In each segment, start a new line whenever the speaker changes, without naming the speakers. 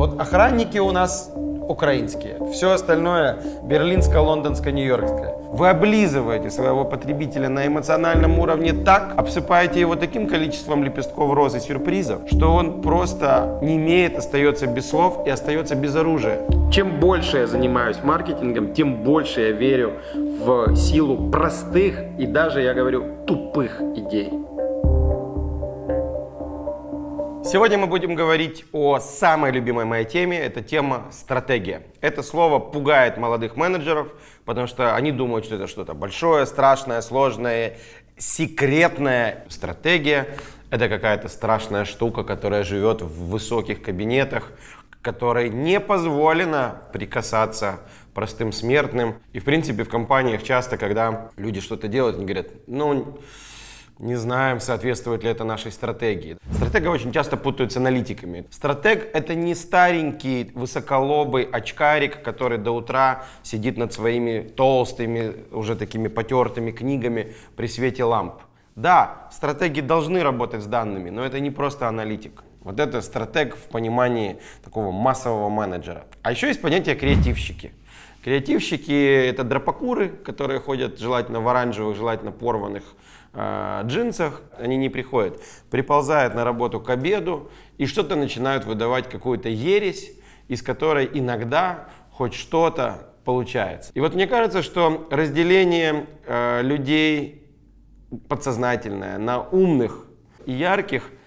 Вот охранники у нас украинские. Все остальное берлинское, лондонское, нью-йоркское. Вы облизываете своего потребителя на эмоциональном уровне так, обсыпаете его таким количеством лепестков роз и сюрпризов, что он просто не имеет, остается без слов и остается без оружия. Чем больше я занимаюсь маркетингом, тем больше я верю в силу простых и даже, я говорю, тупых идей. Сегодня мы будем говорить о самой любимой моей теме. Это тема стратегия. Это слово пугает молодых менеджеров, потому что они думают, что это что-то большое, страшное, сложное, секретная стратегия. Это какая-то страшная штука, которая живет в высоких кабинетах, которой не позволено прикасаться простым смертным. И в принципе в компаниях часто, когда люди что-то делают, они говорят, ну не знаем, соответствует ли это нашей стратегии. Стратеги очень часто путают с аналитиками. Стратег — это не старенький, высоколобый очкарик, который до утра сидит над своими толстыми, уже такими потертыми книгами при свете ламп. Да, стратеги должны работать с данными, но это не просто аналитик. Вот это стратег в понимании такого массового менеджера. А еще есть понятие креативщики. Креативщики — это дропокуры, которые ходят желательно в оранжевых, желательно порванных э, джинсах. Они не приходят. Приползают на работу к обеду и что-то начинают выдавать, какую-то ересь, из которой иногда хоть что-то получается. И вот мне кажется, что разделение э, людей подсознательное на умных и ярких –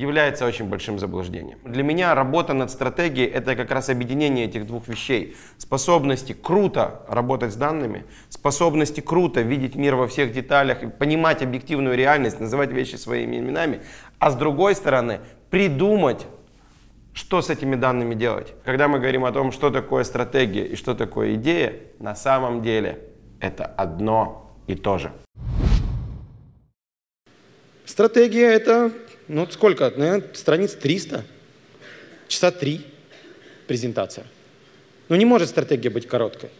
является очень большим заблуждением. Для меня работа над стратегией — это как раз объединение этих двух вещей. Способности круто работать с данными, способности круто видеть мир во всех деталях, понимать объективную реальность, называть вещи своими именами, а с другой стороны придумать, что с этими данными делать. Когда мы говорим о том, что такое стратегия и что такое идея, на самом деле это одно и то же. Стратегия — это ну, сколько? Наверное, страниц 300. Часа три презентация. Ну, не может стратегия быть короткой.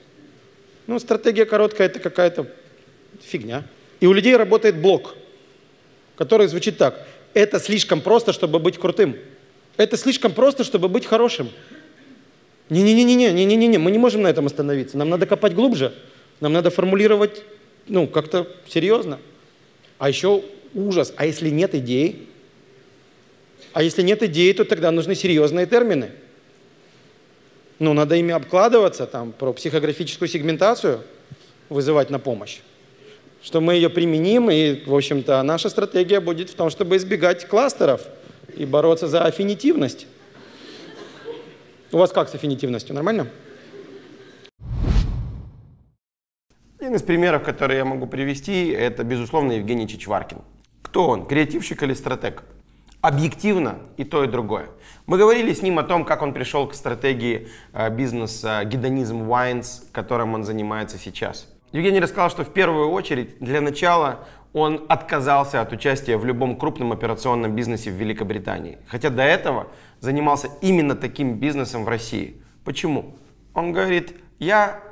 Ну, стратегия короткая – это какая-то фигня. И у людей работает блок, который звучит так. Это слишком просто, чтобы быть крутым. Это слишком просто, чтобы быть хорошим. Не-не-не-не, не-не-не, мы не можем на этом остановиться. Нам надо копать глубже. Нам надо формулировать, ну, как-то серьезно. А еще ужас. А если нет идей, а если нет идеи, то тогда нужны серьезные термины. Ну, надо ими обкладываться, там, про психографическую сегментацию вызывать на помощь. Что мы ее применим, и, в общем-то, наша стратегия будет в том, чтобы избегать кластеров и бороться за аффинитивность. У вас как с аффинитивностью? Нормально? Один из примеров, которые я могу привести, это, безусловно, Евгений Чичваркин. Кто он? Креативщик или стратег? Объективно и то, и другое. Мы говорили с ним о том, как он пришел к стратегии э, бизнеса Гедонизм Wines, которым он занимается сейчас. Евгений рассказал, что в первую очередь для начала он отказался от участия в любом крупном операционном бизнесе в Великобритании. Хотя до этого занимался именно таким бизнесом в России. Почему? Он говорит, я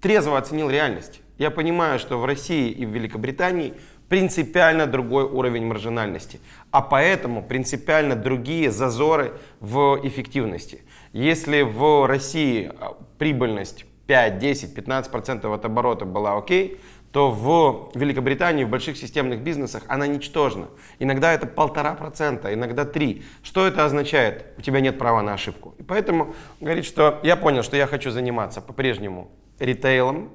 трезво оценил реальность. Я понимаю, что в России и в Великобритании принципиально другой уровень маржинальности, а поэтому принципиально другие зазоры в эффективности. Если в России а, прибыльность 5, 10, 15 процентов от оборота была окей, то в Великобритании, в больших системных бизнесах она ничтожна. Иногда это полтора процента, иногда три. Что это означает? У тебя нет права на ошибку. И поэтому говорит, что я понял, что я хочу заниматься по-прежнему ритейлом,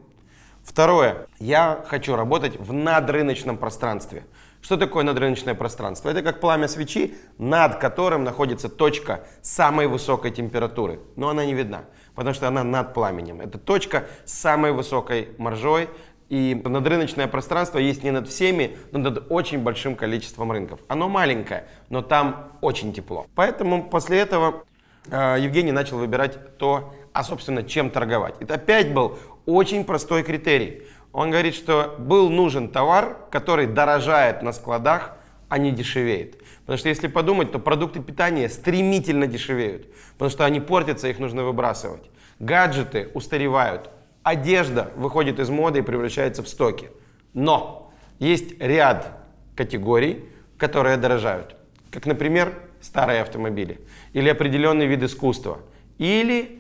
Второе. Я хочу работать в надрыночном пространстве. Что такое надрыночное пространство? Это как пламя свечи, над которым находится точка самой высокой температуры. Но она не видна, потому что она над пламенем. Это точка с самой высокой маржой. И надрыночное пространство есть не над всеми, но над очень большим количеством рынков. Оно маленькое, но там очень тепло. Поэтому после этого э, Евгений начал выбирать то, а собственно чем торговать. Это опять был очень простой критерий. Он говорит, что был нужен товар, который дорожает на складах, а не дешевеет. Потому что если подумать, то продукты питания стремительно дешевеют, потому что они портятся, их нужно выбрасывать. Гаджеты устаревают, одежда выходит из моды и превращается в стоки. Но есть ряд категорий, которые дорожают. Как, например, старые автомобили, или определенный вид искусства, или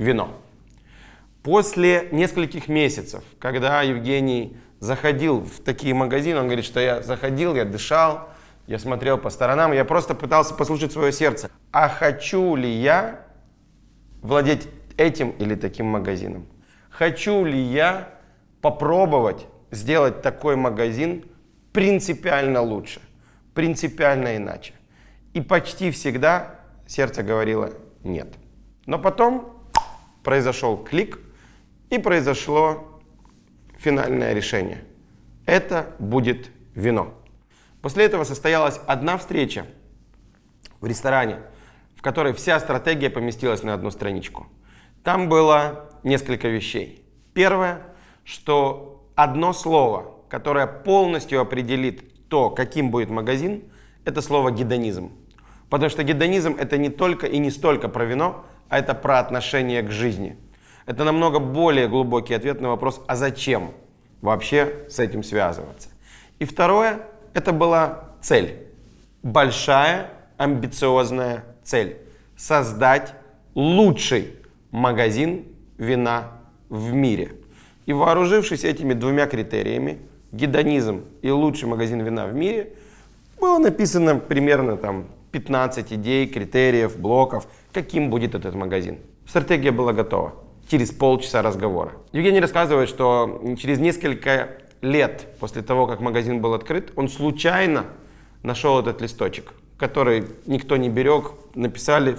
вино. После нескольких месяцев, когда Евгений заходил в такие магазины, он говорит, что я заходил, я дышал, я смотрел по сторонам, я просто пытался послушать свое сердце. А хочу ли я владеть этим или таким магазином? Хочу ли я попробовать сделать такой магазин принципиально лучше, принципиально иначе? И почти всегда сердце говорило нет. Но потом произошел клик, и произошло финальное решение. Это будет вино. После этого состоялась одна встреча в ресторане, в которой вся стратегия поместилась на одну страничку. Там было несколько вещей. Первое, что одно слово, которое полностью определит то, каким будет магазин, это слово гедонизм. Потому что гедонизм это не только и не столько про вино, а это про отношение к жизни. Это намного более глубокий ответ на вопрос, а зачем вообще с этим связываться. И второе, это была цель. Большая, амбициозная цель. Создать лучший магазин вина в мире. И вооружившись этими двумя критериями, гедонизм и лучший магазин вина в мире, было написано примерно там 15 идей, критериев, блоков, каким будет этот магазин. Стратегия была готова через полчаса разговора. Евгений рассказывает, что через несколько лет после того, как магазин был открыт, он случайно нашел этот листочек, который никто не берег, написали,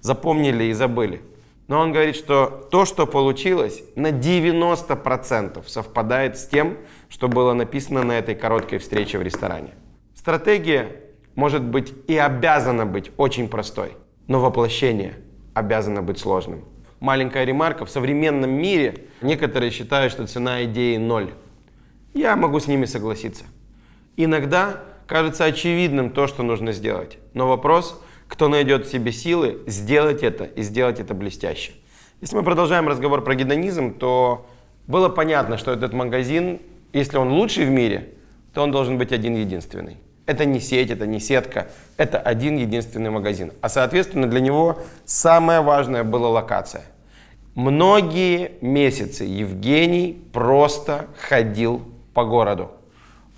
запомнили и забыли. Но он говорит, что то, что получилось, на 90% совпадает с тем, что было написано на этой короткой встрече в ресторане. Стратегия может быть и обязана быть очень простой, но воплощение обязано быть сложным. Маленькая ремарка. В современном мире некоторые считают, что цена идеи ноль. Я могу с ними согласиться. Иногда кажется очевидным то, что нужно сделать. Но вопрос, кто найдет в себе силы сделать это и сделать это блестяще. Если мы продолжаем разговор про гедонизм, то было понятно, что этот магазин, если он лучший в мире, то он должен быть один единственный. Это не сеть, это не сетка, это один единственный магазин. А соответственно для него самое важное была локация. Многие месяцы Евгений просто ходил по городу.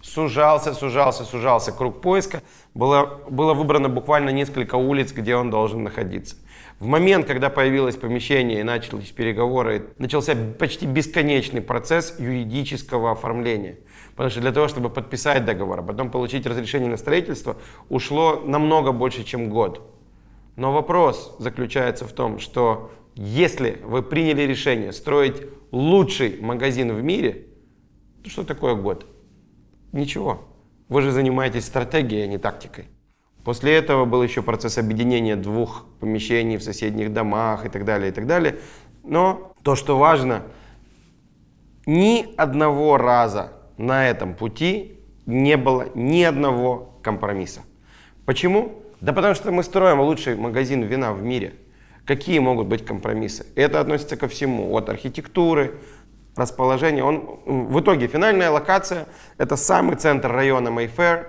Сужался, сужался, сужался круг поиска. Было, было выбрано буквально несколько улиц, где он должен находиться. В момент, когда появилось помещение и начались переговоры, начался почти бесконечный процесс юридического оформления. Потому что для того, чтобы подписать договор, а потом получить разрешение на строительство, ушло намного больше, чем год. Но вопрос заключается в том, что если вы приняли решение строить лучший магазин в мире, то что такое год? Ничего. Вы же занимаетесь стратегией, а не тактикой. После этого был еще процесс объединения двух помещений в соседних домах и так далее, и так далее. Но то, что важно, ни одного раза на этом пути не было ни одного компромисса. Почему? Да потому что мы строим лучший магазин вина в мире. Какие могут быть компромиссы? Это относится ко всему, от архитектуры, расположения. Он, в итоге финальная локация – это самый центр района Mayfair,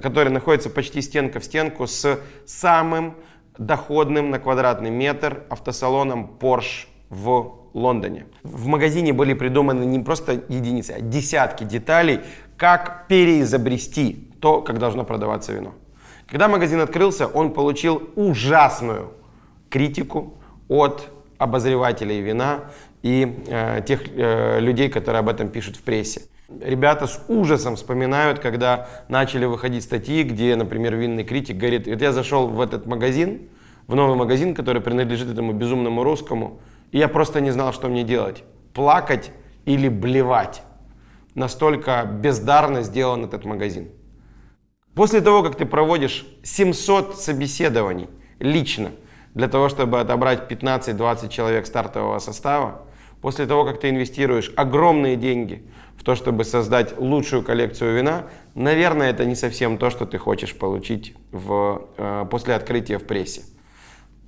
который находится почти стенка в стенку с самым доходным на квадратный метр автосалоном Porsche в Лондоне. В магазине были придуманы не просто единицы, а десятки деталей, как переизобрести то, как должно продаваться вино. Когда магазин открылся, он получил ужасную критику от обозревателей вина и э, тех э, людей, которые об этом пишут в прессе. Ребята с ужасом вспоминают, когда начали выходить статьи, где, например, винный критик говорит, вот я зашел в этот магазин, в новый магазин, который принадлежит этому безумному русскому, и я просто не знал, что мне делать. Плакать или блевать. Настолько бездарно сделан этот магазин. После того, как ты проводишь 700 собеседований лично для того, чтобы отобрать 15-20 человек стартового состава, после того, как ты инвестируешь огромные деньги то, чтобы создать лучшую коллекцию вина, наверное, это не совсем то, что ты хочешь получить в, э, после открытия в прессе.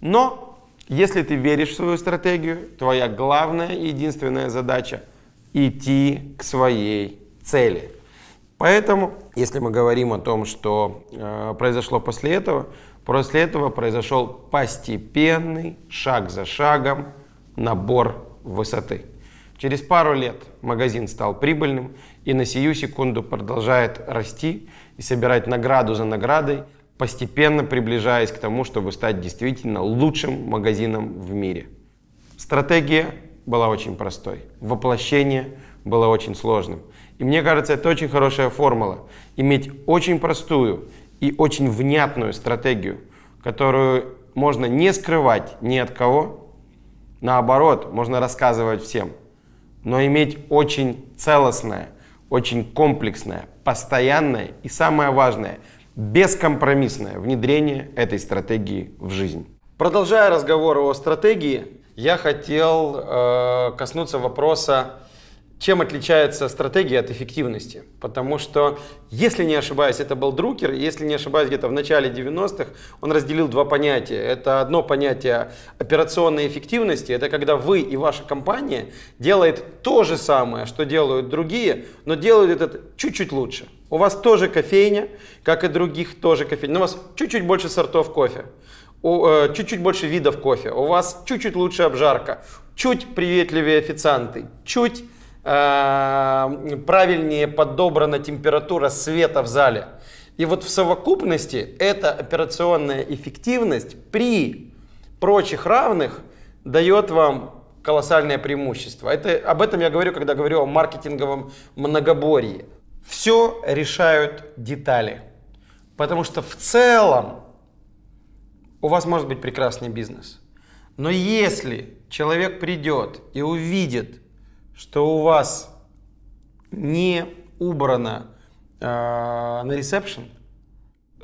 Но если ты веришь в свою стратегию, твоя главная и единственная задача – идти к своей цели. Поэтому, если мы говорим о том, что э, произошло после этого, После этого произошел постепенный, шаг за шагом, набор высоты. Через пару лет магазин стал прибыльным и на сию секунду продолжает расти и собирать награду за наградой, постепенно приближаясь к тому, чтобы стать действительно лучшим магазином в мире. Стратегия была очень простой, воплощение было очень сложным. И мне кажется, это очень хорошая формула. Иметь очень простую и очень внятную стратегию, которую можно не скрывать ни от кого, наоборот, можно рассказывать всем, но иметь очень целостное, очень комплексное, постоянное и самое важное, бескомпромиссное внедрение этой стратегии в жизнь. Продолжая разговор о стратегии, я хотел э, коснуться вопроса чем отличается стратегия от эффективности? Потому что, если не ошибаюсь, это был Друкер, если не ошибаюсь, где-то в начале 90-х он разделил два понятия. Это одно понятие операционной эффективности, это когда вы и ваша компания делает то же самое, что делают другие, но делают это чуть-чуть лучше. У вас тоже кофейня, как и других тоже кофейня, но у вас чуть-чуть больше сортов кофе э, чуть-чуть больше видов кофе, у вас чуть-чуть лучше обжарка, чуть приветливее официанты, чуть правильнее подобрана температура света в зале. И вот в совокупности эта операционная эффективность при прочих равных дает вам колоссальное преимущество. Это, об этом я говорю, когда говорю о маркетинговом многоборье. Все решают детали. Потому что в целом у вас может быть прекрасный бизнес. Но если человек придет и увидит, что у вас не убрано э, на ресепшн,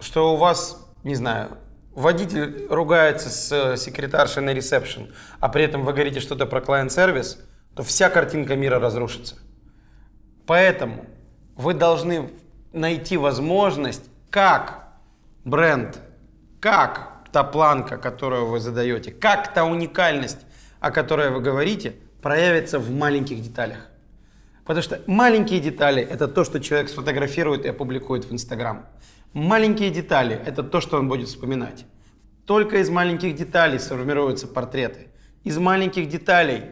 что у вас, не знаю, водитель ругается с секретаршей на ресепшн, а при этом вы говорите что-то про клиент-сервис, то вся картинка мира разрушится. Поэтому вы должны найти возможность, как бренд, как та планка, которую вы задаете, как та уникальность, о которой вы говорите, проявится в маленьких деталях. Потому что маленькие детали – это то, что человек сфотографирует и опубликует в Инстаграм. Маленькие детали – это то, что он будет вспоминать. Только из маленьких деталей сформируются портреты. Из маленьких деталей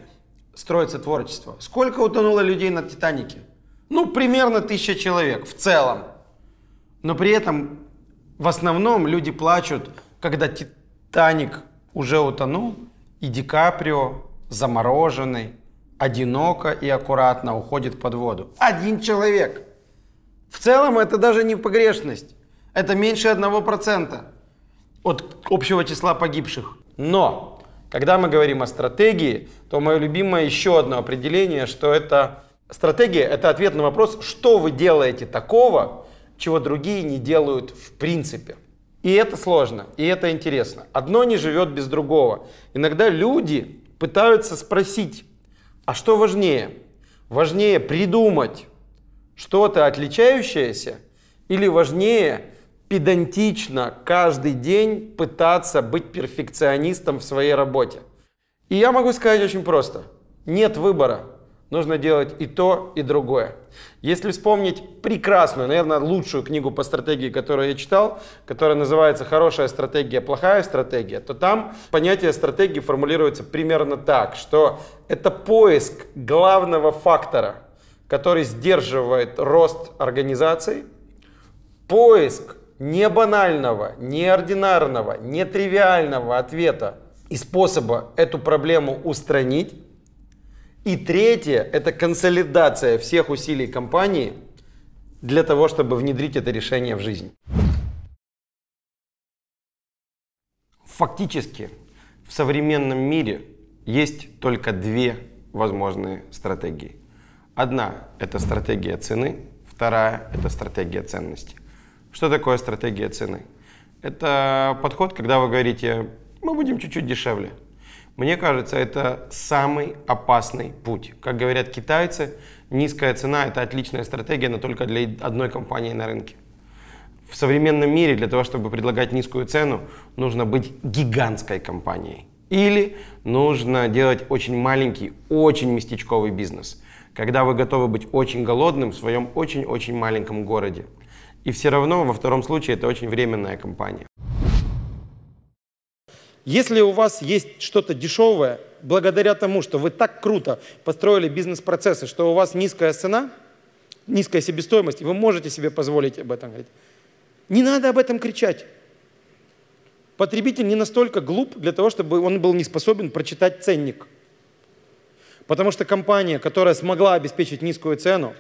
строится творчество. Сколько утонуло людей на Титанике? Ну, примерно тысяча человек в целом. Но при этом в основном люди плачут, когда Титаник уже утонул, и Ди Каприо, замороженный, одиноко и аккуратно уходит под воду. Один человек. В целом это даже не погрешность. Это меньше 1% от общего числа погибших. Но, когда мы говорим о стратегии, то мое любимое еще одно определение, что это стратегия, это ответ на вопрос, что вы делаете такого, чего другие не делают в принципе. И это сложно, и это интересно. Одно не живет без другого. Иногда люди пытаются спросить, а что важнее? Важнее придумать что-то отличающееся или важнее педантично каждый день пытаться быть перфекционистом в своей работе? И я могу сказать очень просто. Нет выбора нужно делать и то, и другое. Если вспомнить прекрасную, наверное, лучшую книгу по стратегии, которую я читал, которая называется «Хорошая стратегия, плохая стратегия», то там понятие стратегии формулируется примерно так, что это поиск главного фактора, который сдерживает рост организации, поиск не банального, не ординарного, не тривиального ответа и способа эту проблему устранить, и третье – это консолидация всех усилий компании для того, чтобы внедрить это решение в жизнь. Фактически в современном мире есть только две возможные стратегии. Одна – это стратегия цены, вторая – это стратегия ценности. Что такое стратегия цены? Это подход, когда вы говорите, мы будем чуть-чуть дешевле – мне кажется, это самый опасный путь. Как говорят китайцы, низкая цена – это отличная стратегия, но только для одной компании на рынке. В современном мире для того, чтобы предлагать низкую цену, нужно быть гигантской компанией. Или нужно делать очень маленький, очень местечковый бизнес, когда вы готовы быть очень голодным в своем очень-очень маленьком городе. И все равно во втором случае это очень временная компания.
Если у вас есть что-то дешевое, благодаря тому, что вы так круто построили бизнес-процессы, что у вас низкая цена, низкая себестоимость, вы можете себе позволить об этом говорить, не надо об этом кричать. Потребитель не настолько глуп для того, чтобы он был не способен прочитать ценник. Потому что компания, которая смогла обеспечить низкую цену,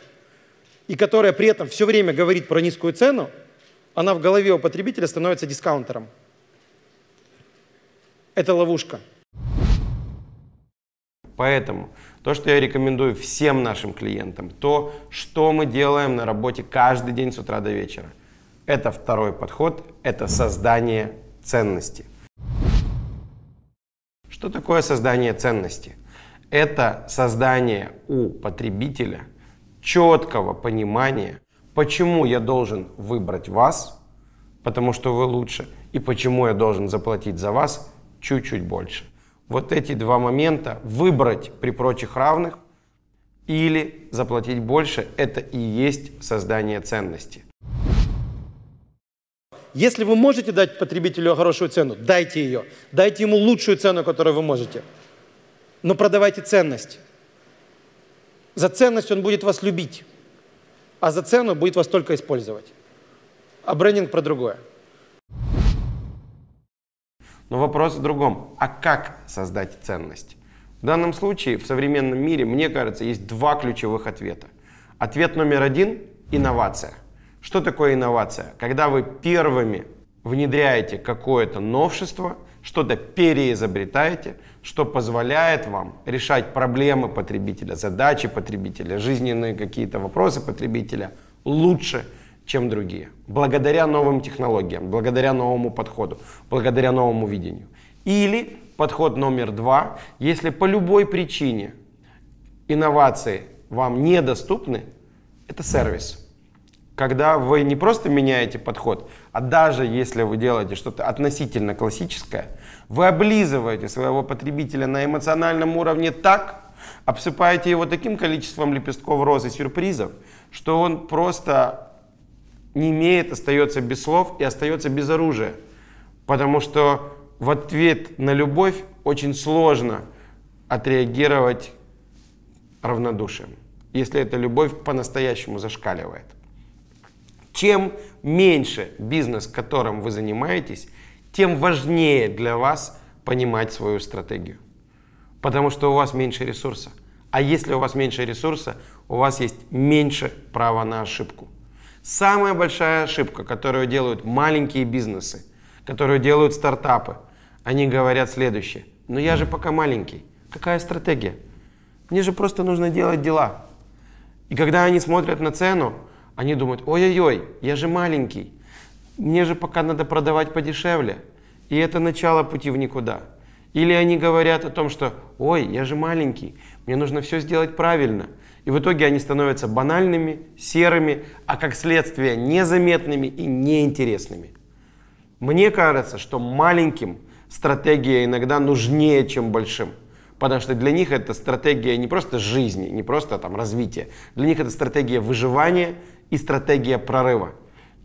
и которая при этом все время говорит про низкую цену, она в голове у потребителя становится дискаунтером. Это ловушка.
Поэтому то, что я рекомендую всем нашим клиентам, то, что мы делаем на работе каждый день с утра до вечера, это второй подход, это создание ценности. Что такое создание ценности? Это создание у потребителя четкого понимания, почему я должен выбрать вас, потому что вы лучше, и почему я должен заплатить за вас чуть-чуть больше. Вот эти два момента, выбрать при прочих равных или заплатить больше, это и есть создание ценности.
Если вы можете дать потребителю хорошую цену, дайте ее. Дайте ему лучшую цену, которую вы можете. Но продавайте ценность. За ценность он будет вас любить, а за цену будет вас только использовать. А брендинг про другое.
Но вопрос в другом. А как создать ценность? В данном случае в современном мире, мне кажется, есть два ключевых ответа. Ответ номер один – инновация – что такое инновация? Когда вы первыми внедряете какое-то новшество, что-то переизобретаете, что позволяет вам решать проблемы потребителя, задачи потребителя, жизненные какие-то вопросы потребителя лучше, чем другие. Благодаря новым технологиям, благодаря новому подходу, благодаря новому видению. Или подход номер два, если по любой причине инновации вам недоступны, это сервис когда вы не просто меняете подход, а даже если вы делаете что-то относительно классическое, вы облизываете своего потребителя на эмоциональном уровне так, обсыпаете его таким количеством лепестков розы сюрпризов, что он просто не имеет, остается без слов и остается без оружия. Потому что в ответ на любовь очень сложно отреагировать равнодушием, если эта любовь по-настоящему зашкаливает. Чем меньше бизнес, которым вы занимаетесь, тем важнее для вас понимать свою стратегию. Потому что у вас меньше ресурса. А если у вас меньше ресурса, у вас есть меньше права на ошибку. Самая большая ошибка, которую делают маленькие бизнесы, которую делают стартапы, они говорят следующее. Ну я же пока маленький. Какая стратегия? Мне же просто нужно делать дела. И когда они смотрят на цену, они думают, ой-ой-ой, я же маленький, мне же пока надо продавать подешевле. И это начало пути в никуда. Или они говорят о том, что ой, я же маленький, мне нужно все сделать правильно. И в итоге они становятся банальными, серыми, а как следствие незаметными и неинтересными. Мне кажется, что маленьким стратегия иногда нужнее, чем большим. Потому что для них это стратегия не просто жизни, не просто там развития. Для них это стратегия выживания и стратегия прорыва.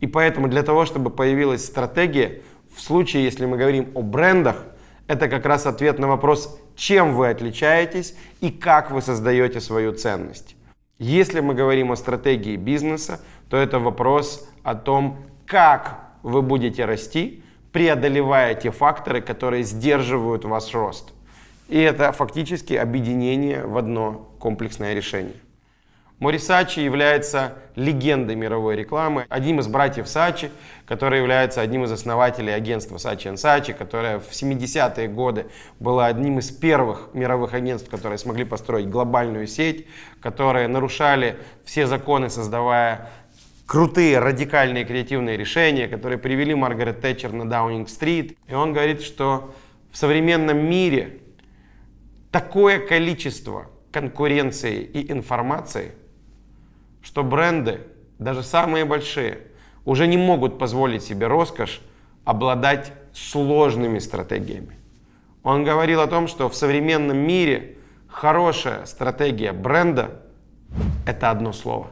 И поэтому для того, чтобы появилась стратегия, в случае, если мы говорим о брендах, это как раз ответ на вопрос, чем вы отличаетесь и как вы создаете свою ценность. Если мы говорим о стратегии бизнеса, то это вопрос о том, как вы будете расти, преодолевая те факторы, которые сдерживают ваш рост. И это фактически объединение в одно комплексное решение. Морисачи является легендой мировой рекламы, одним из братьев Сачи, который является одним из основателей агентства Сачи Сачи, которое в 70-е годы было одним из первых мировых агентств, которые смогли построить глобальную сеть, которые нарушали все законы, создавая крутые, радикальные, креативные решения, которые привели Маргарет Тэтчер на Даунинг-стрит. И он говорит, что в современном мире такое количество конкуренции и информации – что бренды, даже самые большие, уже не могут позволить себе роскошь обладать сложными стратегиями. Он говорил о том, что в современном мире хорошая стратегия бренда – это одно слово.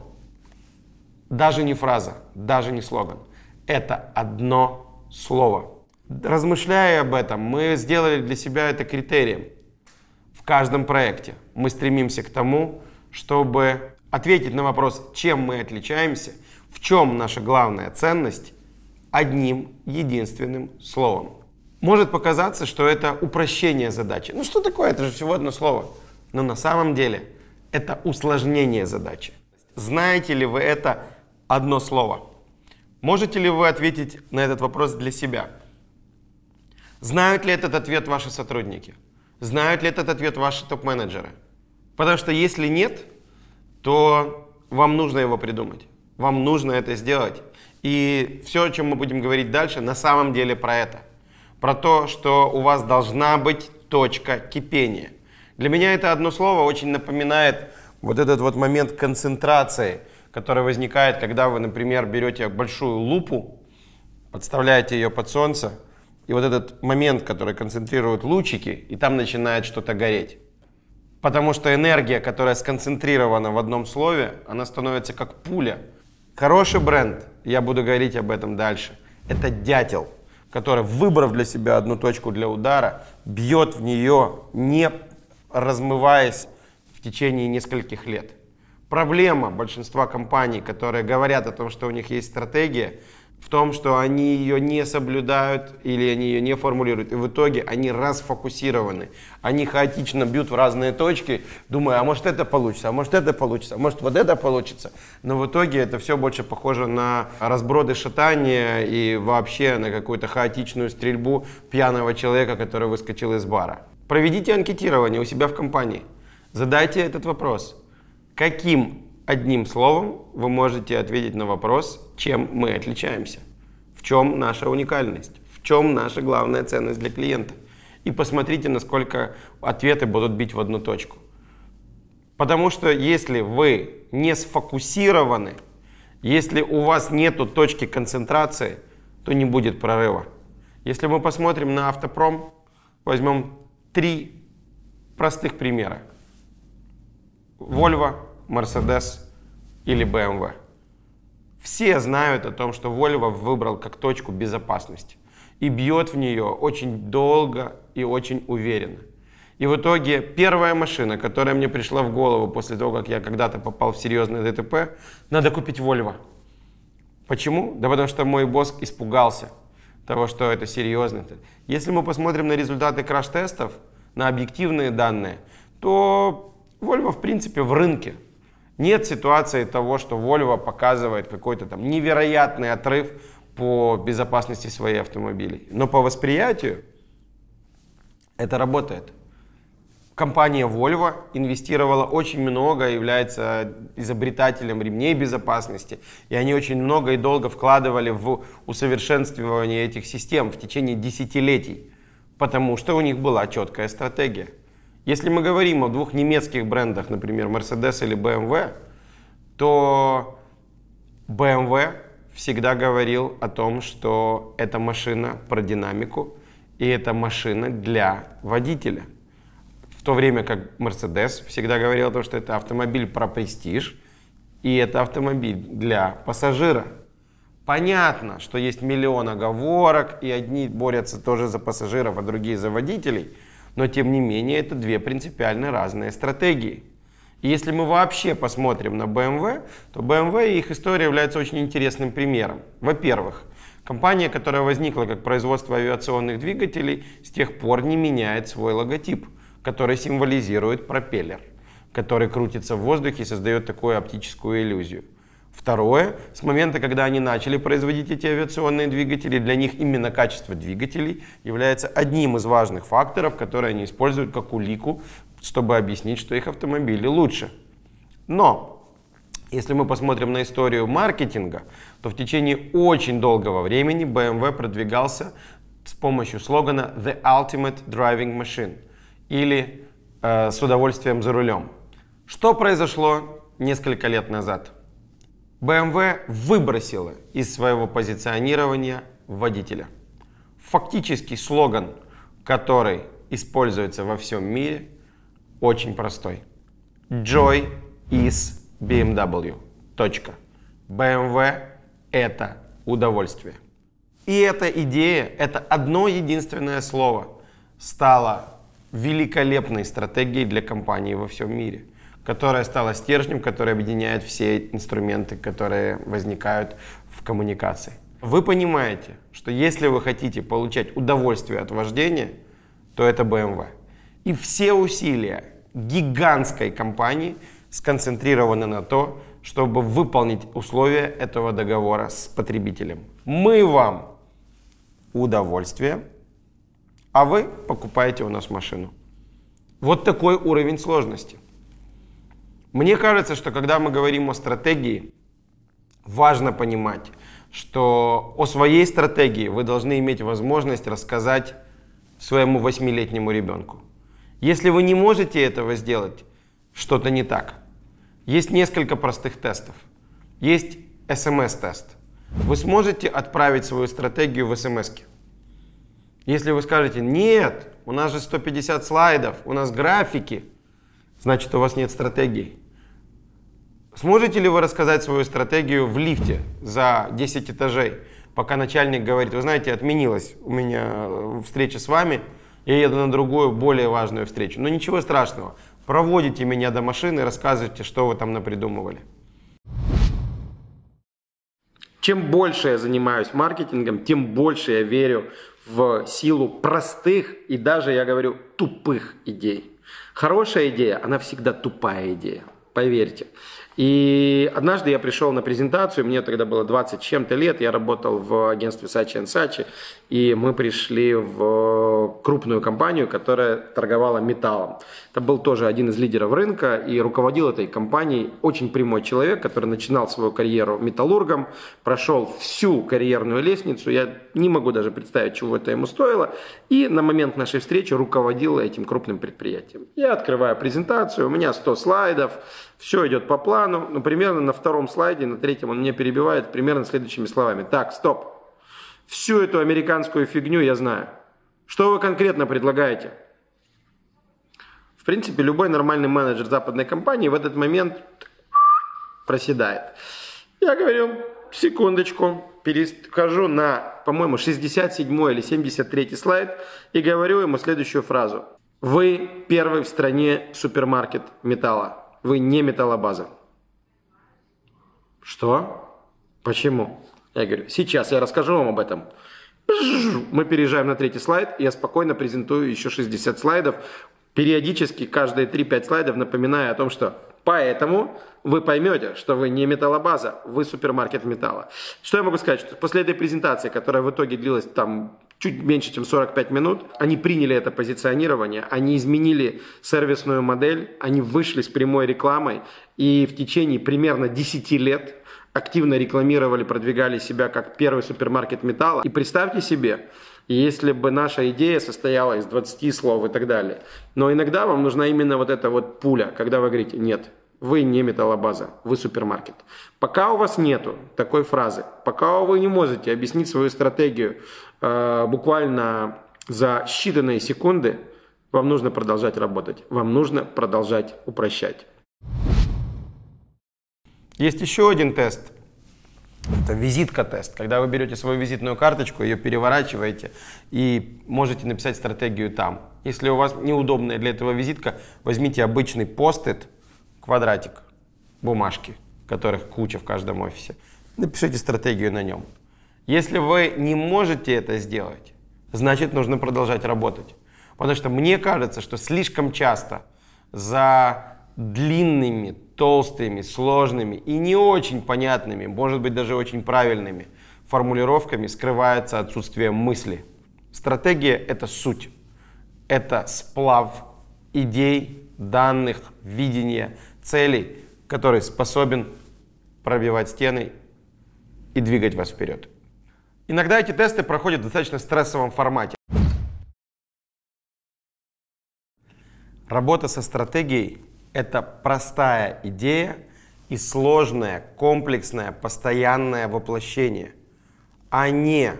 Даже не фраза, даже не слоган. Это одно слово. Размышляя об этом, мы сделали для себя это критерием. В каждом проекте мы стремимся к тому, чтобы ответить на вопрос, чем мы отличаемся, в чем наша главная ценность, одним единственным словом. Может показаться, что это упрощение задачи. Ну что такое? Это же всего одно слово. Но на самом деле это усложнение задачи. Знаете ли вы это одно слово? Можете ли вы ответить на этот вопрос для себя? Знают ли этот ответ ваши сотрудники? Знают ли этот ответ ваши топ-менеджеры? Потому что если нет, то вам нужно его придумать. Вам нужно это сделать. И все, о чем мы будем говорить дальше, на самом деле про это. Про то, что у вас должна быть точка кипения. Для меня это одно слово очень напоминает вот этот вот момент концентрации, который возникает, когда вы, например, берете большую лупу, подставляете ее под солнце, и вот этот момент, который концентрирует лучики, и там начинает что-то гореть. Потому что энергия, которая сконцентрирована в одном слове, она становится как пуля. Хороший бренд, я буду говорить об этом дальше, это дятел, который, выбрав для себя одну точку для удара, бьет в нее, не размываясь в течение нескольких лет. Проблема большинства компаний, которые говорят о том, что у них есть стратегия, в том, что они ее не соблюдают или они ее не формулируют. И в итоге они расфокусированы. Они хаотично бьют в разные точки, думая, а может это получится, а может это получится, а может вот это получится. Но в итоге это все больше похоже на разброды шатания и вообще на какую-то хаотичную стрельбу пьяного человека, который выскочил из бара. Проведите анкетирование у себя в компании. Задайте этот вопрос. Каким одним словом вы можете ответить на вопрос, чем мы отличаемся, в чем наша уникальность, в чем наша главная ценность для клиента. И посмотрите, насколько ответы будут бить в одну точку. Потому что если вы не сфокусированы, если у вас нет точки концентрации, то не будет прорыва. Если мы посмотрим на автопром, возьмем три простых примера. Volvo, Mercedes или BMW. Все знают о том, что Volvo выбрал как точку безопасности и бьет в нее очень долго и очень уверенно. И в итоге первая машина, которая мне пришла в голову после того, как я когда-то попал в серьезное ДТП, надо купить Volvo. Почему? Да потому что мой босс испугался того, что это серьезно. Если мы посмотрим на результаты краш-тестов, на объективные данные, то Volvo в принципе в рынке. Нет ситуации того, что Volvo показывает какой-то там невероятный отрыв по безопасности своих автомобилей. Но по восприятию это работает. Компания Volvo инвестировала очень много, является изобретателем ремней безопасности, и они очень много и долго вкладывали в усовершенствование этих систем в течение десятилетий, потому что у них была четкая стратегия. Если мы говорим о двух немецких брендах, например, Mercedes или BMW, то BMW всегда говорил о том, что это машина про динамику, и это машина для водителя. В то время как Mercedes всегда говорил о том, что это автомобиль про престиж, и это автомобиль для пассажира. Понятно, что есть миллион оговорок, и одни борются тоже за пассажиров, а другие за водителей – но тем не менее это две принципиально разные стратегии. И если мы вообще посмотрим на BMW, то BMW и их история является очень интересным примером. Во-первых, компания, которая возникла как производство авиационных двигателей, с тех пор не меняет свой логотип, который символизирует пропеллер, который крутится в воздухе и создает такую оптическую иллюзию. Второе, с момента, когда они начали производить эти авиационные двигатели, для них именно качество двигателей является одним из важных факторов, которые они используют как улику, чтобы объяснить, что их автомобили лучше. Но, если мы посмотрим на историю маркетинга, то в течение очень долгого времени BMW продвигался с помощью слогана «The Ultimate Driving Machine» или э, «С удовольствием за рулем». Что произошло несколько лет назад? BMW выбросила из своего позиционирования водителя. Фактический слоган, который используется во всем мире, очень простой. Joy is BMW. Точка. BMW – это удовольствие. И эта идея, это одно единственное слово, стало великолепной стратегией для компании во всем мире, которая стала стержнем, который объединяет все инструменты, которые возникают в коммуникации. Вы понимаете, что если вы хотите получать удовольствие от вождения, то это BMW. И все усилия гигантской компании сконцентрированы на то, чтобы выполнить условия этого договора с потребителем. Мы вам удовольствие, а вы покупаете у нас машину. Вот такой уровень сложности. Мне кажется, что когда мы говорим о стратегии, важно понимать, что о своей стратегии вы должны иметь возможность рассказать своему восьмилетнему ребенку. Если вы не можете этого сделать, что-то не так. Есть несколько простых тестов. Есть SMS-тест. Вы сможете отправить свою стратегию в смс -ке. Если вы скажете, нет, у нас же 150 слайдов, у нас графики, значит у вас нет стратегии. Сможете ли вы рассказать свою стратегию в лифте за 10 этажей, пока начальник говорит, вы знаете, отменилась у меня э, встреча с вами, я еду на другую, более важную встречу. Но ничего страшного, проводите меня до машины, рассказывайте, что вы там напридумывали. Чем больше я занимаюсь маркетингом, тем больше я верю в силу простых и даже, я говорю, тупых идей. Хорошая идея, она всегда тупая идея, поверьте. И однажды я пришел на презентацию, мне тогда было 20 чем-то лет, я работал в агентстве Сачи Сачи, и мы пришли в крупную компанию, которая торговала металлом. Это был тоже один из лидеров рынка, и руководил этой компанией очень прямой человек, который начинал свою карьеру металлургом, прошел всю карьерную лестницу, я не могу даже представить, чего это ему стоило, и на момент нашей встречи руководил этим крупным предприятием. Я открываю презентацию, у меня 100 слайдов, все идет по плану, но примерно на втором слайде, на третьем он меня перебивает примерно следующими словами. Так, стоп. Всю эту американскую фигню я знаю. Что вы конкретно предлагаете? В принципе, любой нормальный менеджер западной компании в этот момент проседает. Я говорю, секундочку, перехожу на, по-моему, 67 или 73 слайд и говорю ему следующую фразу. Вы первый в стране супермаркет металла. Вы не металлобаза. Что? Почему? Я говорю, сейчас я расскажу вам об этом. Мы переезжаем на третий слайд, я спокойно презентую еще 60 слайдов, периодически каждые 3-5 слайдов напоминая о том, что поэтому вы поймете, что вы не металлобаза, вы супермаркет металла. Что я могу сказать? Что после этой презентации, которая в итоге длилась там чуть меньше, чем 45 минут. Они приняли это позиционирование, они изменили сервисную модель, они вышли с прямой рекламой и в течение примерно 10 лет активно рекламировали, продвигали себя как первый супермаркет металла. И представьте себе, если бы наша идея состояла из 20 слов и так далее. Но иногда вам нужна именно вот эта вот пуля, когда вы говорите «нет», вы не металлобаза, вы супермаркет. Пока у вас нету такой фразы, пока вы не можете объяснить свою стратегию э, буквально за считанные секунды, вам нужно продолжать работать, вам нужно продолжать упрощать. Есть еще один тест. Это визитка-тест. Когда вы берете свою визитную карточку, ее переворачиваете и можете написать стратегию там. Если у вас неудобная для этого визитка, возьмите обычный пост-it, квадратик бумажки, которых куча в каждом офисе. Напишите стратегию на нем. Если вы не можете это сделать, значит нужно продолжать работать. Потому что мне кажется, что слишком часто за длинными, толстыми, сложными и не очень понятными, может быть даже очень правильными формулировками скрывается отсутствие мысли. Стратегия — это суть. Это сплав идей, данных, видения, целей, который способен пробивать стены и двигать вас вперед. Иногда эти тесты проходят в достаточно стрессовом формате. Работа со стратегией – это простая идея и сложное, комплексное, постоянное воплощение, а не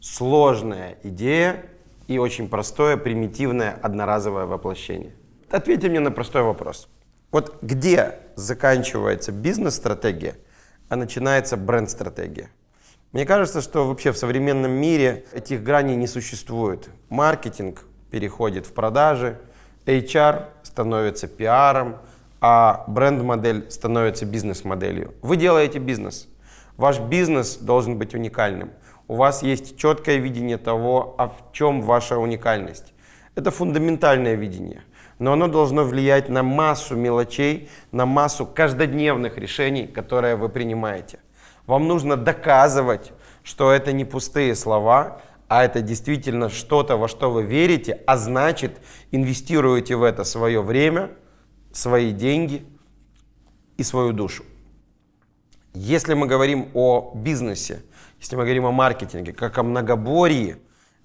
сложная идея и очень простое, примитивное, одноразовое воплощение. Ответьте мне на простой вопрос. Вот где заканчивается бизнес-стратегия, а начинается бренд-стратегия? Мне кажется, что вообще в современном мире этих граней не существует. Маркетинг переходит в продажи, HR становится пиаром, а бренд-модель становится бизнес-моделью. Вы делаете бизнес. Ваш бизнес должен быть уникальным. У вас есть четкое видение того, а в чем ваша уникальность. Это фундаментальное видение, но оно должно влиять на массу мелочей, на массу каждодневных решений, которые вы принимаете. Вам нужно доказывать, что это не пустые слова, а это действительно что-то, во что вы верите, а значит, инвестируете в это свое время, свои деньги и свою душу. Если мы говорим о бизнесе, если мы говорим о маркетинге, как о многоборье,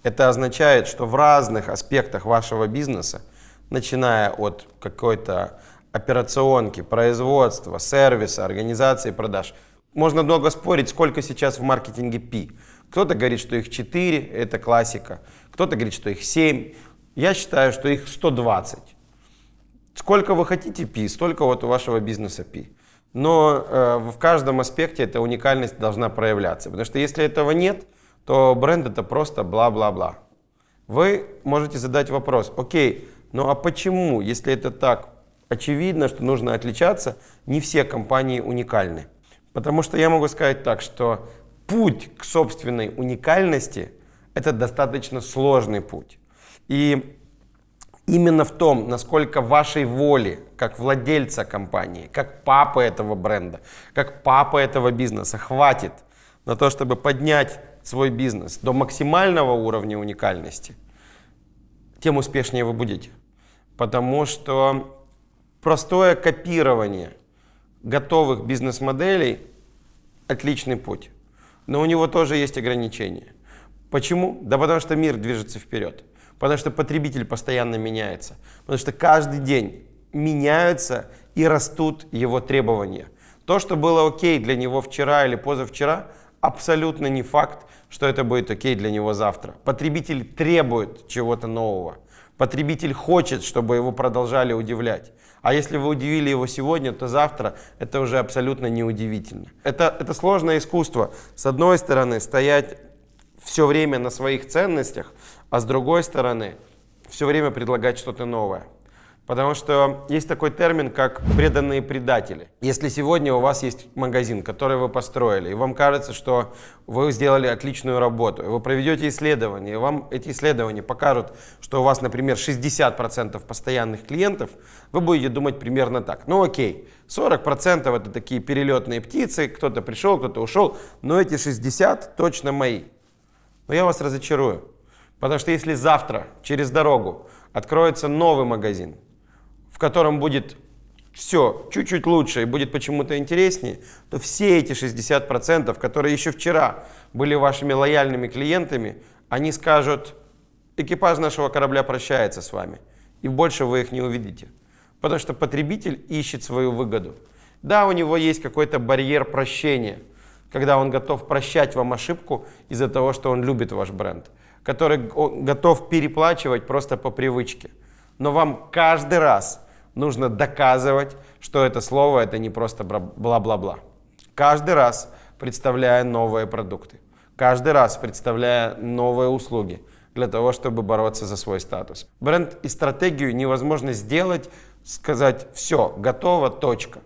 это означает, что в разных аспектах вашего бизнеса, начиная от какой-то операционки, производства, сервиса, организации продаж, можно много спорить, сколько сейчас в маркетинге P. Кто-то говорит, что их 4, это классика. Кто-то говорит, что их 7. Я считаю, что их 120. Сколько вы хотите P, столько вот у вашего бизнеса P. Но э, в каждом аспекте эта уникальность должна проявляться. Потому что если этого нет, то бренд это просто бла-бла-бла. Вы можете задать вопрос, окей, ну а почему, если это так очевидно, что нужно отличаться, не все компании уникальны? Потому что я могу сказать так, что путь к собственной уникальности – это достаточно сложный путь. И именно в том, насколько вашей воли, как владельца компании, как папы этого бренда, как папы этого бизнеса хватит на то, чтобы поднять свой бизнес до максимального уровня уникальности, тем успешнее вы будете. Потому что простое копирование готовых бизнес-моделей – отличный путь. Но у него тоже есть ограничения. Почему? Да потому что мир движется вперед. Потому что потребитель постоянно меняется. Потому что каждый день меняются и растут его требования. То, что было окей для него вчера или позавчера, абсолютно не факт, что это будет окей для него завтра. Потребитель требует чего-то нового. Потребитель хочет, чтобы его продолжали удивлять. А если вы удивили его сегодня, то завтра это уже абсолютно неудивительно. Это, это сложное искусство. С одной стороны, стоять все время на своих ценностях, а с другой стороны, все время предлагать что-то новое. Потому что есть такой термин, как преданные предатели. Если сегодня у вас есть магазин, который вы построили, и вам кажется, что вы сделали отличную работу, вы проведете исследования, и вам эти исследования покажут, что у вас, например, 60% постоянных клиентов, вы будете думать примерно так. Ну окей, 40% это такие перелетные птицы, кто-то пришел, кто-то ушел, но эти 60 точно мои. Но я вас разочарую. Потому что если завтра через дорогу откроется новый магазин, в котором будет все чуть-чуть лучше и будет почему-то интереснее, то все эти 60%, которые еще вчера были вашими лояльными клиентами, они скажут, экипаж нашего корабля прощается с вами, и больше вы их не увидите. Потому что потребитель ищет свою выгоду. Да, у него есть какой-то барьер прощения, когда он готов прощать вам ошибку из-за того, что он любит ваш бренд, который готов переплачивать просто по привычке. Но вам каждый раз нужно доказывать, что это слово это не просто бла-бла-бла. Каждый раз представляя новые продукты, каждый раз представляя новые услуги для того, чтобы бороться за свой статус. Бренд и стратегию невозможно сделать, сказать все, готово, точка.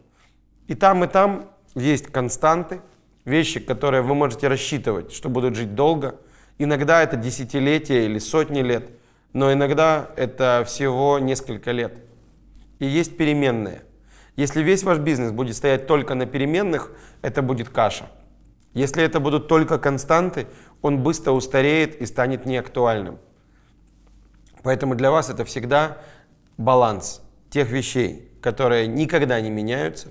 И там, и там есть константы, вещи, которые вы можете рассчитывать, что будут жить долго. Иногда это десятилетия или сотни лет, но иногда это всего несколько лет и есть переменные. Если весь ваш бизнес будет стоять только на переменных, это будет каша. Если это будут только константы, он быстро устареет и станет неактуальным. Поэтому для вас это всегда баланс тех вещей, которые никогда не меняются,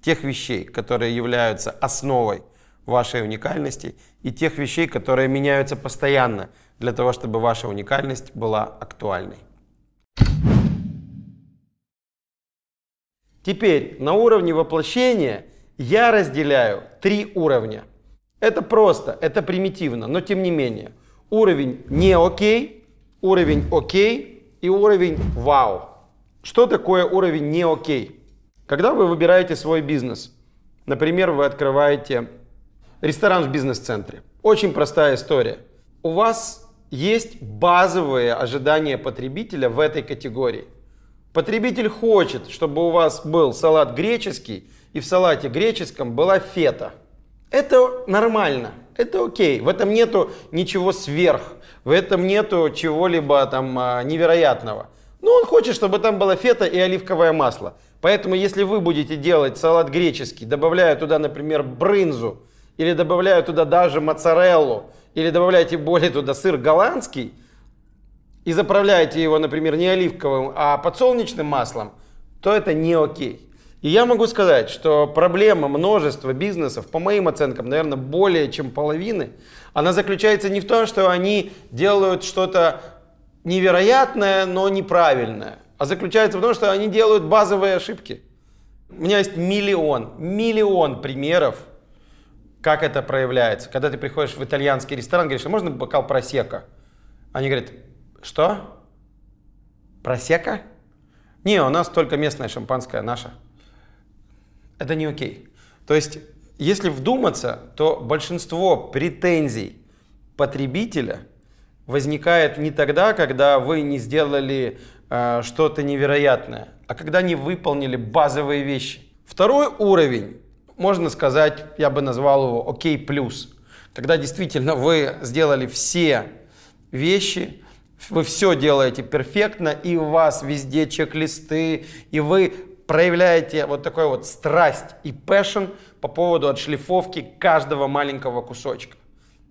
тех вещей, которые являются основой вашей уникальности, и тех вещей, которые меняются постоянно для того, чтобы ваша уникальность была актуальной. Теперь на уровне воплощения я разделяю три уровня. Это просто, это примитивно, но тем не менее. Уровень не окей, уровень окей и уровень вау. Что такое уровень не окей? Когда вы выбираете свой бизнес, например, вы открываете Ресторан в бизнес-центре. Очень простая история. У вас есть базовые ожидания потребителя в этой категории. Потребитель хочет, чтобы у вас был салат греческий, и в салате греческом была фета. Это нормально, это окей. В этом нету ничего сверх, в этом нету чего-либо там а, невероятного. Но он хочет, чтобы там была фета и оливковое масло. Поэтому, если вы будете делать салат греческий, добавляя туда, например, брынзу, или добавляя туда даже моцареллу, или добавляете более туда сыр голландский, и заправляете его, например, не оливковым, а подсолнечным маслом, то это не окей. И я могу сказать, что проблема множества бизнесов, по моим оценкам, наверное, более чем половины, она заключается не в том, что они делают что-то невероятное, но неправильное а заключается в том, что они делают базовые ошибки. У меня есть миллион, миллион примеров, как это проявляется. Когда ты приходишь в итальянский ресторан, говоришь, а можно бокал просека? Они говорят, что? Просека? Не, у нас только местное шампанское, наше. Это не окей. То есть, если вдуматься, то большинство претензий потребителя возникает не тогда, когда вы не сделали Э, что-то невероятное, а когда не выполнили базовые вещи. Второй уровень, можно сказать, я бы назвал его окей плюс, когда действительно вы сделали все вещи, вы все делаете перфектно, и у вас везде чек-листы, и вы проявляете вот такой вот страсть и passion по поводу отшлифовки каждого маленького кусочка.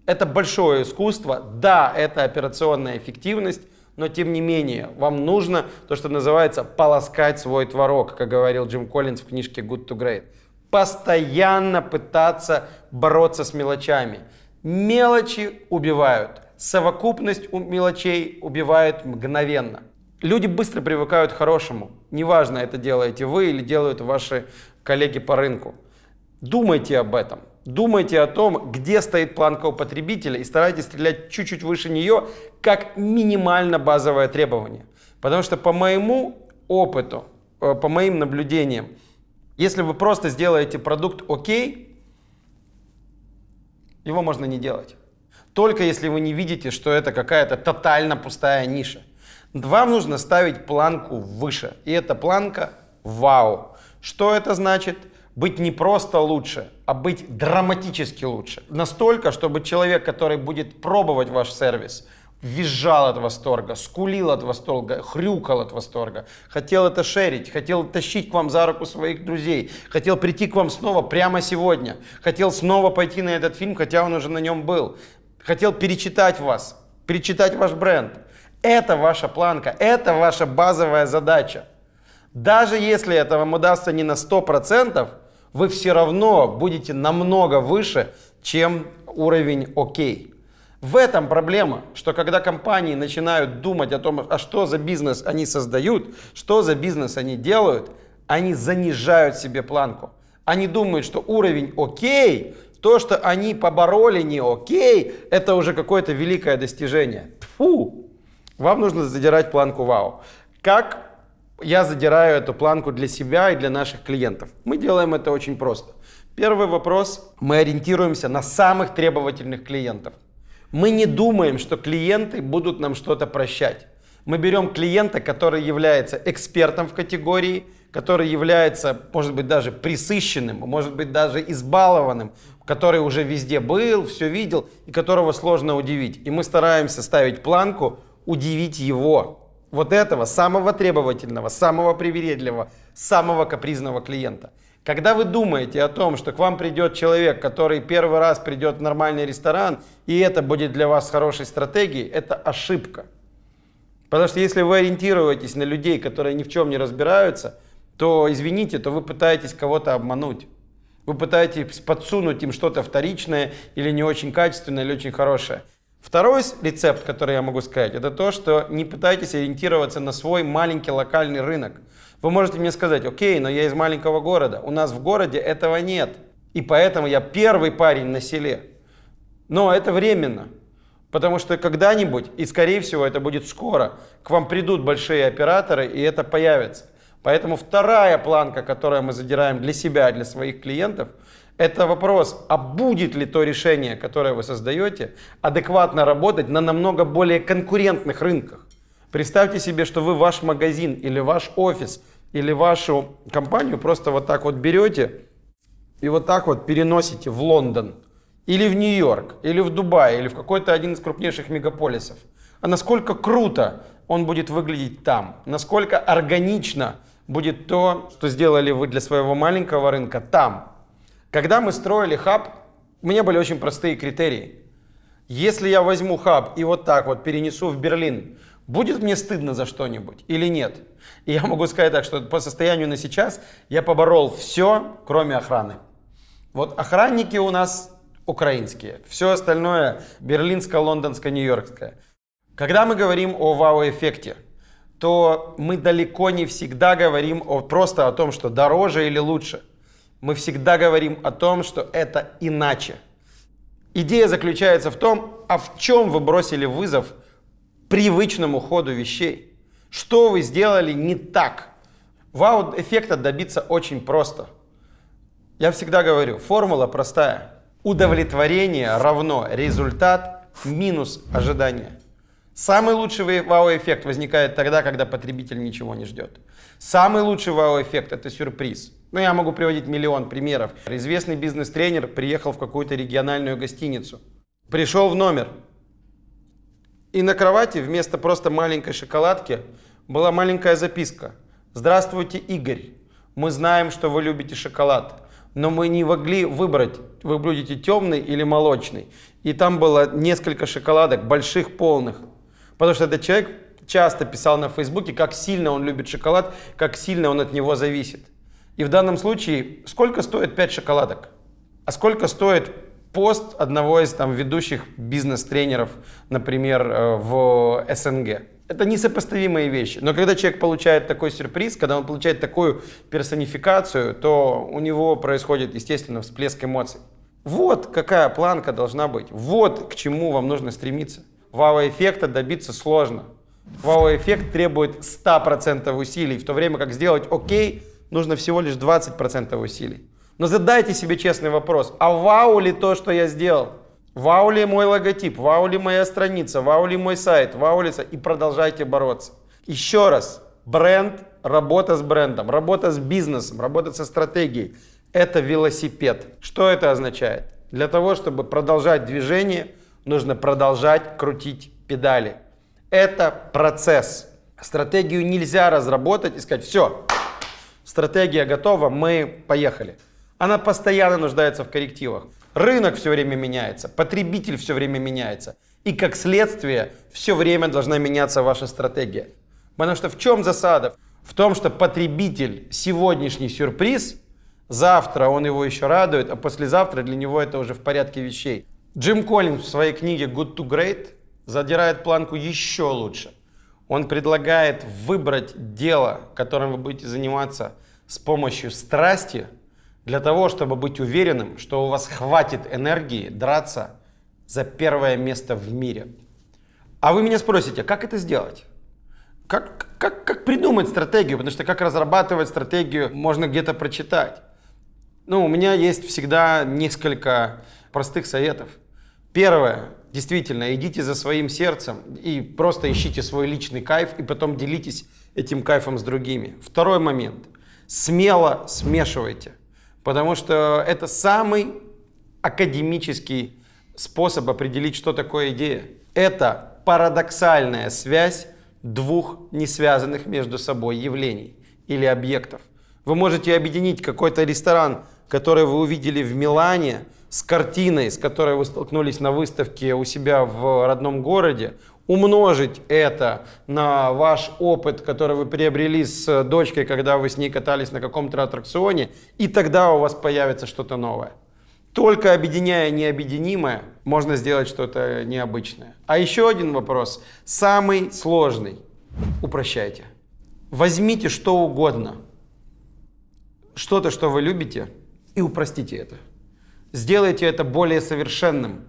Это большое искусство, да, это операционная эффективность, но тем не менее, вам нужно то, что называется полоскать свой творог, как говорил Джим Коллинз в книжке Good to Great. Постоянно пытаться бороться с мелочами. Мелочи убивают. Совокупность мелочей убивает мгновенно. Люди быстро привыкают к хорошему. Неважно, это делаете вы или делают ваши коллеги по рынку. Думайте об этом. Думайте о том, где стоит планка у потребителя и старайтесь стрелять чуть-чуть выше нее, как минимально базовое требование. Потому что по моему опыту, э, по моим наблюдениям, если вы просто сделаете продукт окей, его можно не делать. Только если вы не видите, что это какая-то тотально пустая ниша. Вам нужно ставить планку выше. И эта планка вау. Что это значит? быть не просто лучше, а быть драматически лучше. Настолько, чтобы человек, который будет пробовать ваш сервис, визжал от восторга, скулил от восторга, хрюкал от восторга, хотел это шерить, хотел тащить к вам за руку своих друзей, хотел прийти к вам снова прямо сегодня, хотел снова пойти на этот фильм, хотя он уже на нем был, хотел перечитать вас, перечитать ваш бренд. Это ваша планка, это ваша базовая задача. Даже если это вам удастся не на 100%, вы все равно будете намного выше, чем уровень окей. В этом проблема, что когда компании начинают думать о том, а что за бизнес они создают, что за бизнес они делают, они занижают себе планку. Они думают, что уровень окей, то, что они побороли не окей, это уже какое-то великое достижение. Фу! Вам нужно задирать планку вау. Как я задираю эту планку для себя и для наших клиентов. Мы делаем это очень просто. Первый вопрос. Мы ориентируемся на самых требовательных клиентов. Мы не думаем, что клиенты будут нам что-то прощать. Мы берем клиента, который является экспертом в категории, который является, может быть, даже присыщенным, может быть, даже избалованным, который уже везде был, все видел и которого сложно удивить. И мы стараемся ставить планку, удивить его вот этого самого требовательного, самого привередливого, самого капризного клиента. Когда вы думаете о том, что к вам придет человек, который первый раз придет в нормальный ресторан, и это будет для вас хорошей стратегией, это ошибка. Потому что если вы ориентируетесь на людей, которые ни в чем не разбираются, то, извините, то вы пытаетесь кого-то обмануть. Вы пытаетесь подсунуть им что-то вторичное или не очень качественное, или очень хорошее. Второй рецепт, который я могу сказать, это то, что не пытайтесь ориентироваться на свой маленький локальный рынок. Вы можете мне сказать, окей, но я из маленького города. У нас в городе этого нет. И поэтому я первый парень на селе. Но это временно. Потому что когда-нибудь, и скорее всего это будет скоро, к вам придут большие операторы, и это появится. Поэтому вторая планка, которую мы задираем для себя, для своих клиентов, это вопрос, а будет ли то решение, которое вы создаете, адекватно работать на намного более конкурентных рынках. Представьте себе, что вы ваш магазин или ваш офис или вашу компанию просто вот так вот берете и вот так вот переносите в Лондон или в Нью-Йорк, или в Дубай, или в какой-то один из крупнейших мегаполисов. А насколько круто он будет выглядеть там, насколько органично будет то, что сделали вы для своего маленького рынка там. Когда мы строили хаб, у меня были очень простые критерии. Если я возьму хаб и вот так вот перенесу в Берлин, будет мне стыдно за что-нибудь или нет? И я могу сказать так, что по состоянию на сейчас я поборол все, кроме охраны. Вот охранники у нас украинские, все остальное берлинское, лондонское, нью-йоркское. Когда мы говорим о вау-эффекте, то мы далеко не всегда говорим о, просто о том, что дороже или лучше. Мы всегда говорим о том, что это иначе. Идея заключается в том, а в чем вы бросили вызов привычному ходу вещей. Что вы сделали не так? Вау-эффекта добиться очень просто. Я всегда говорю, формула простая. Удовлетворение равно результат минус ожидание. Самый лучший вау-эффект возникает тогда, когда потребитель ничего не ждет. Самый лучший вау-эффект – это сюрприз. Ну, я могу приводить миллион примеров. Известный бизнес-тренер приехал в какую-то региональную гостиницу. Пришел в номер. И на кровати вместо просто маленькой шоколадки была маленькая записка. «Здравствуйте, Игорь. Мы знаем, что вы любите шоколад, но мы не могли выбрать, вы будете темный или молочный. И там было несколько шоколадок, больших, полных. Потому что этот человек часто писал на Фейсбуке, как сильно он любит шоколад, как сильно он от него зависит. И в данном случае, сколько стоит 5 шоколадок? А сколько стоит пост одного из там ведущих бизнес-тренеров, например, э, в СНГ? Это несопоставимые вещи. Но когда человек получает такой сюрприз, когда он получает такую персонификацию, то у него происходит, естественно, всплеск эмоций. Вот какая планка должна быть. Вот к чему вам нужно стремиться. Вау-эффекта добиться сложно. Вау-эффект требует 100% усилий, в то время как сделать окей нужно всего лишь 20% усилий. Но задайте себе честный вопрос, а вау ли то, что я сделал? Вау ли мой логотип, вау ли моя страница, вау ли мой сайт, вау ли... И продолжайте бороться. Еще раз, бренд, работа с брендом, работа с бизнесом, работа со стратегией – это велосипед. Что это означает? Для того, чтобы продолжать движение – нужно продолжать крутить педали. Это процесс. Стратегию нельзя разработать и сказать, все, стратегия готова, мы поехали. Она постоянно нуждается в коррективах. Рынок все время меняется, потребитель все время меняется. И как следствие, все время должна меняться ваша стратегия. Потому что в чем засада? В том, что потребитель сегодняшний сюрприз, завтра он его еще радует, а послезавтра для него это уже в порядке вещей. Джим Коллинз в своей книге Good to Great задирает планку еще лучше. Он предлагает выбрать дело, которым вы будете заниматься с помощью страсти, для того, чтобы быть уверенным, что у вас хватит энергии драться за первое место в мире. А вы меня спросите, как это сделать? Как, как, как придумать стратегию? Потому что как разрабатывать стратегию можно где-то прочитать. Ну, у меня есть всегда несколько простых советов. Первое, действительно, идите за своим сердцем и просто ищите свой личный кайф и потом делитесь этим кайфом с другими. Второй момент, смело смешивайте, потому что это самый академический способ определить, что такое идея. Это парадоксальная связь двух не связанных между собой явлений или объектов. Вы можете объединить какой-то ресторан, который вы увидели в Милане, с картиной, с которой вы столкнулись на выставке у себя в родном городе, умножить это на ваш опыт, который вы приобрели с дочкой, когда вы с ней катались на каком-то аттракционе, и тогда у вас появится что-то новое. Только объединяя необъединимое, можно сделать что-то необычное. А еще один вопрос, самый сложный. Упрощайте. Возьмите что угодно, что-то, что вы любите, и упростите это. Сделайте это более совершенным,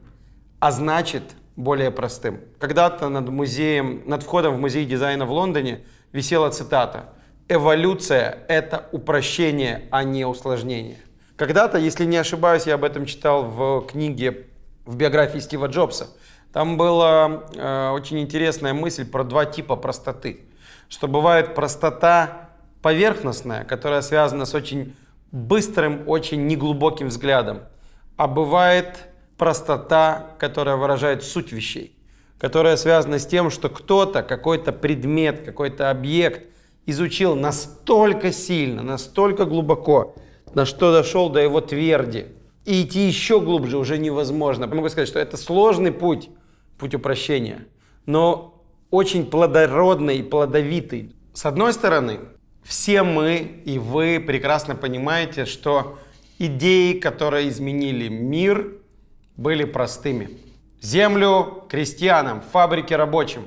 а значит более простым. Когда-то над музеем, над входом в музей дизайна в Лондоне висела цитата Эволюция – это упрощение, а не усложнение. Когда-то, если не ошибаюсь, я об этом читал в книге в биографии Стива Джобса. Там была э, очень интересная мысль про два типа простоты. Что бывает простота поверхностная, которая связана с очень быстрым, очень неглубоким взглядом. А бывает простота, которая выражает суть вещей, которая связана с тем, что кто-то, какой-то предмет, какой-то объект изучил настолько сильно, настолько глубоко, на что дошел до его тверди. И идти еще глубже уже невозможно. Я могу сказать, что это сложный путь, путь упрощения, но очень плодородный и плодовитый. С одной стороны, все мы и вы прекрасно понимаете, что идеи, которые изменили мир, были простыми. Землю крестьянам, фабрики рабочим.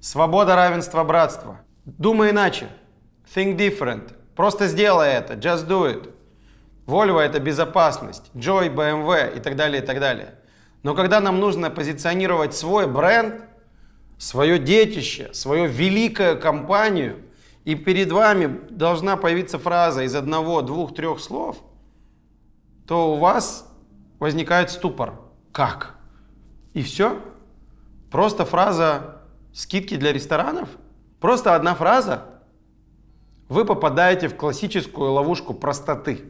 Свобода, равенство, братство. Думай иначе. Think different. Просто сделай это. Just do it. Volvo это безопасность. Joy, BMW и так далее, и так далее. Но когда нам нужно позиционировать свой бренд, свое детище, свою великую компанию, и перед вами должна появиться фраза из одного, двух, трех слов, то у вас возникает ступор. Как? И все? Просто фраза скидки для ресторанов? Просто одна фраза? Вы попадаете в классическую ловушку простоты.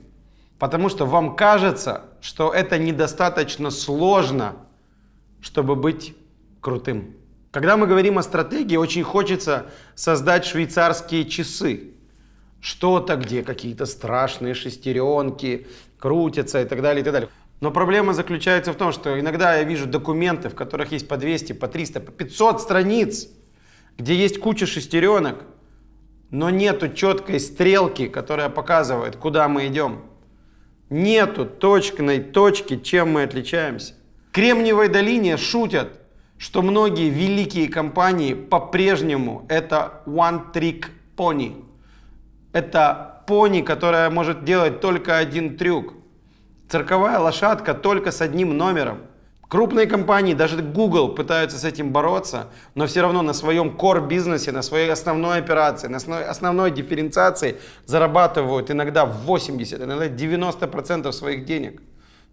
Потому что вам кажется, что это недостаточно сложно, чтобы быть крутым. Когда мы говорим о стратегии, очень хочется создать швейцарские часы. Что-то, где какие-то страшные шестеренки крутятся и так далее, и так далее. Но проблема заключается в том, что иногда я вижу документы, в которых есть по 200, по 300, по 500 страниц, где есть куча шестеренок, но нету четкой стрелки, которая показывает, куда мы идем. Нету точной точки, чем мы отличаемся. Кремниевой долине шутят, что многие великие компании по-прежнему это one-trick pony. Это пони, которая может делать только один трюк. Цирковая лошадка только с одним номером. Крупные компании, даже Google пытаются с этим бороться, но все равно на своем core бизнесе, на своей основной операции, на основной, основной дифференциации зарабатывают иногда 80, иногда 90% своих денег.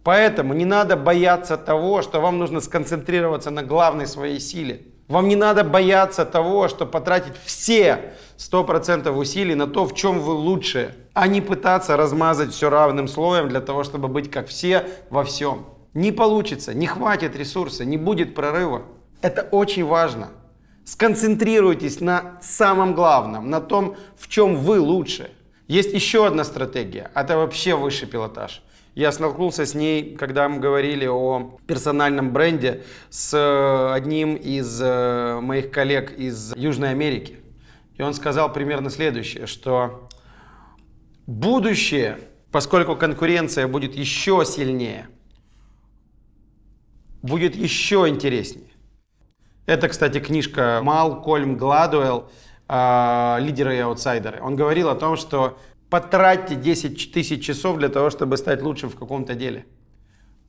Поэтому не надо бояться того, что вам нужно сконцентрироваться на главной своей силе. Вам не надо бояться того, что потратить все 100% усилий на то, в чем вы лучшие, а не пытаться размазать все равным слоем для того, чтобы быть как все во всем. Не получится, не хватит ресурса, не будет прорыва. Это очень важно. Сконцентрируйтесь на самом главном, на том, в чем вы лучше. Есть еще одна стратегия, это вообще высший пилотаж. Я столкнулся с ней, когда мы говорили о персональном бренде с э, одним из э, моих коллег из Южной Америки. И он сказал примерно следующее, что будущее, поскольку конкуренция будет еще сильнее – будет еще интереснее. Это, кстати, книжка Малкольм Гладуэлл «Лидеры и аутсайдеры». Он говорил о том, что потратьте 10 тысяч часов для того, чтобы стать лучшим в каком-то деле.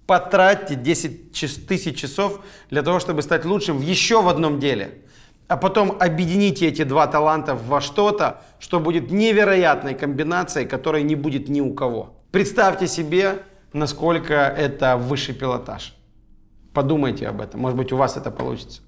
Потратьте 10 тысяч часов для того, чтобы стать лучшим в еще в одном деле. А потом объедините эти два таланта во что-то, что будет невероятной комбинацией, которой не будет ни у кого. Представьте себе, насколько это высший пилотаж. Подумайте об этом. Может быть, у вас это получится.